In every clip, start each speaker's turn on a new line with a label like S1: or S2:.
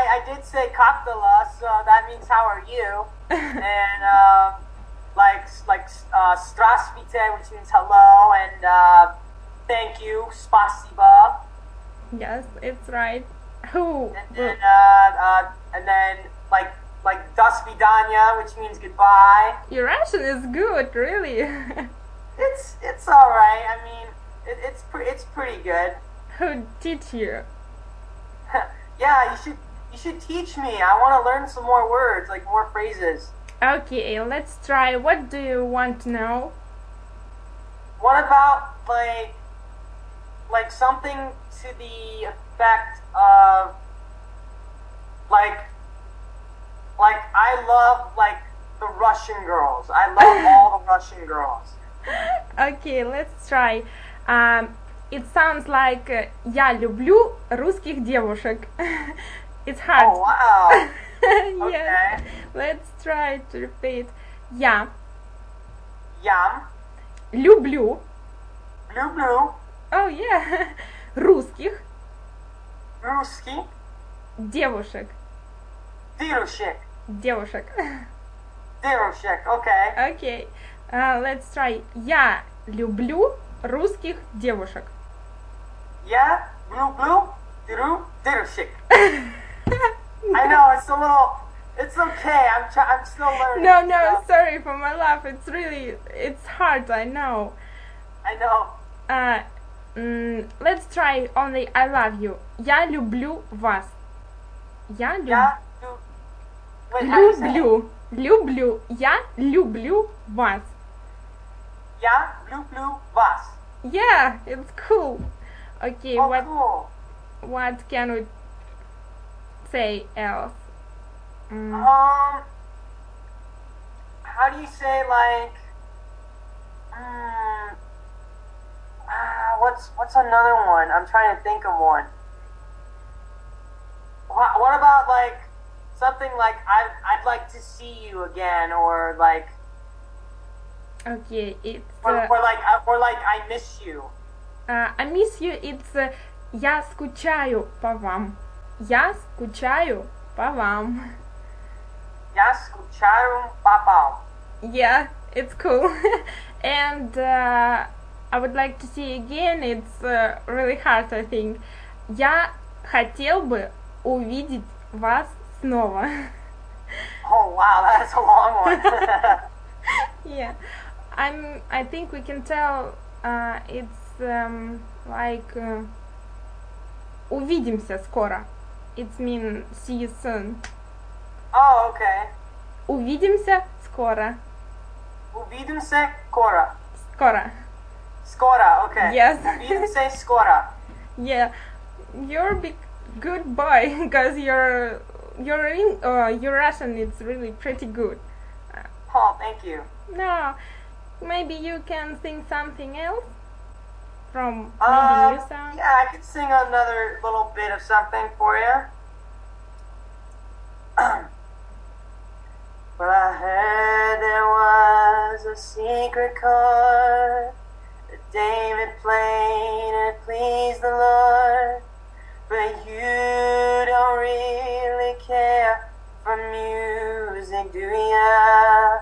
S1: I, I did say Kaktala, so that means how are you? and um, like like uh, Strasvite, which means hello, and uh, thank you, spasiba.
S2: Yes, it's right. Who?
S1: And then uh, uh, and then like like dasvidanya, which means goodbye.
S2: Your Russian is good, really.
S1: It's it's all right. I mean, it, it's pre- it's pretty good.
S2: Who teach you?
S1: yeah, you should you should teach me. I want to learn some more words, like more phrases.
S2: Okay, let's try. What do you want to know?
S1: What about like like something to the effect of like like I love like the Russian girls. I love all the Russian girls.
S2: Okay, let's try. Um, it sounds like uh, я люблю русских девушек. it's hard.
S1: Oh wow.
S2: yes.
S1: Okay.
S2: Let's try to repeat. Я
S1: Yum.
S2: люблю.
S1: Blue.
S2: Oh yeah. русских
S1: Русский.
S2: девушек.
S1: Дирушек.
S2: Девушек.
S1: Дирушек. Okay.
S2: Okay. Uh, let's try. Я люблю русских девушек.
S1: Yeah. Blue blue. Diru. Dirushik. I know it's a little. It's okay. I'm try- I'm still learning.
S2: No,
S1: you
S2: no,
S1: know?
S2: sorry for my laugh. It's really, it's hard. I know.
S1: I know.
S2: Uh, mm, let's try only I love you. Я люблю вас. Я люб-
S1: Yeah. You, wait, how do you say it?
S2: люблю. Люблю. Я люблю вас.
S1: Yeah. Blue blue. Vas.
S2: Yeah, it's cool. Okay,
S1: Oh,
S2: what
S1: cool.
S2: what can we say else? Mm,
S1: Um, how do you say like? Mm, ah, what's what's another one? I'm trying to think of one. What, what about like something like I I'd like to see you again, or like
S2: okay, it's
S1: or,
S2: uh,
S1: or like uh, or like I miss you.
S2: uh, I miss you. It's uh, я скучаю по вам. Я скучаю по вам.
S1: Я скучаю по вам.
S2: Yeah, it's cool. and uh, I would like to see again. It's uh, really hard, I think. Я хотел бы увидеть вас снова.
S1: Oh wow, that's a long one.
S2: yeah, I'm. I think we can tell. Uh, it's um, like uh, увидимся скоро. It means see you soon.
S1: oh okay.
S2: Увидимся скоро.
S1: Увидимся скоро.
S2: Скоро.
S1: Skora, okay.
S2: Yes.
S1: Увидимся скоро.
S2: Yeah, you're big good boy because your your in, uh, your Russian is really pretty good.
S1: Oh, thank you.
S2: No, maybe you can sing something else From
S1: Um,
S2: new song.
S1: yeah, I could sing another little bit of something for you. well, I heard there was a secret chord that David played and it pleased the Lord. But you don't really care for music, do ya?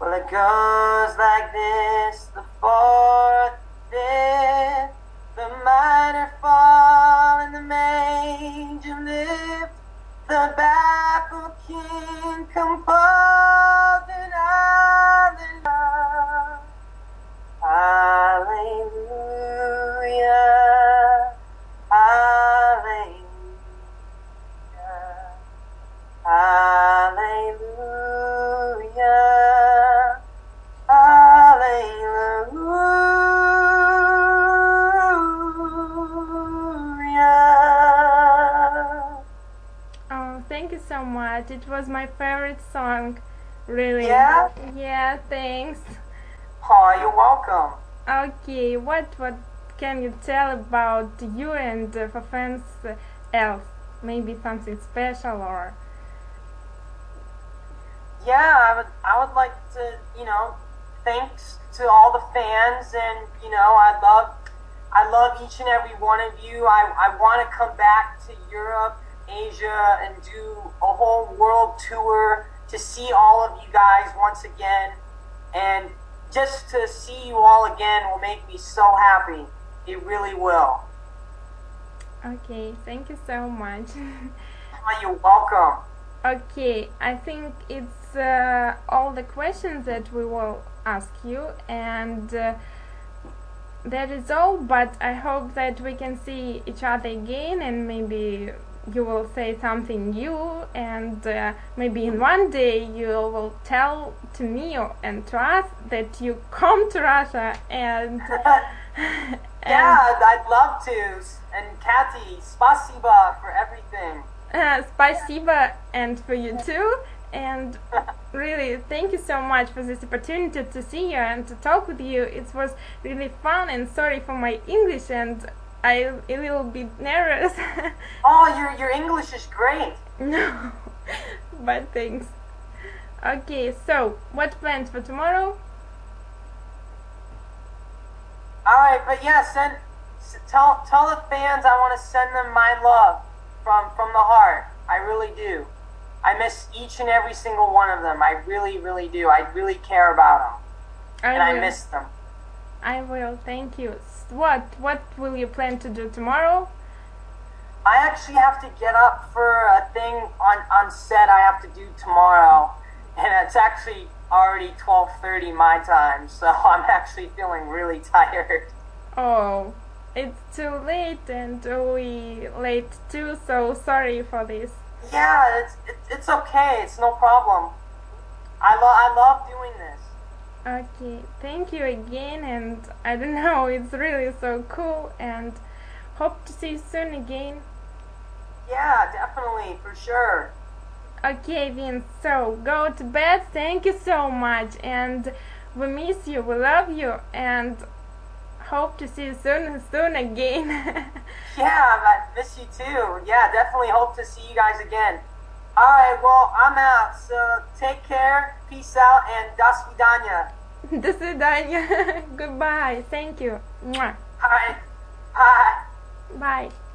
S1: Well, it goes like this the fourth,
S2: much. It was my favorite song. Really.
S1: Yeah?
S2: Yeah. Thanks.
S1: Oh, you're welcome.
S2: Okay. What what can you tell about you and uh, for fans uh, else? Maybe something special or.
S1: Yeah, I would I would like to, you know, thanks to all the fans and, you know, I love I love each and every one of you. I, I want to come back to Europe Asia and do a whole world tour to see all of you guys once again. And just to see you all again will make me so happy. It really will.
S2: Okay, thank you so much.
S1: Oh, You're welcome.
S2: okay, I think it's uh, all the questions that we will ask you, and uh, that is all. But I hope that we can see each other again, and maybe you will say something new and uh, maybe in one day you will tell to me and to us that you come to russia and, and
S1: yeah i'd love to. And kathy spasiba for everything.
S2: Uh, spasiba and for you too. And really thank you so much for this opportunity to see you and to talk with you. It was really fun and sorry for my english and I a will be nervous.
S1: Oh, your your English is great.
S2: no, but thanks. Okay, so what plans for tomorrow?
S1: All right, but yeah, send tell tell the fans I want to send them my love from from the heart. I really do. I miss each and every single one of them. I really, really do. I really care about them, and I miss them.
S2: I will. Thank you. What What will you plan to do tomorrow?
S1: I actually have to get up for a thing on on set. I have to do tomorrow, and it's actually already twelve thirty my time. So I'm actually feeling really tired.
S2: Oh, it's too late, and we late too. So sorry for this.
S1: Yeah, it's it's, it's okay. It's no problem. I love I love doing this.
S2: Okay, thank you again, and I don't know, it's really so cool, and hope to see you soon again.
S1: Yeah, definitely for sure.
S2: Okay, Vince, so go to bed. Thank you so much, and we miss you, we love you, and hope to see you soon, soon again.
S1: Yeah, I miss you too. Yeah, definitely hope to see you guys again. All right, well, I'm out. So take care, peace out, and das vidanya.
S2: das vidanya. Goodbye. Thank you. Mwah.
S1: Hi. Bye.
S2: Bye.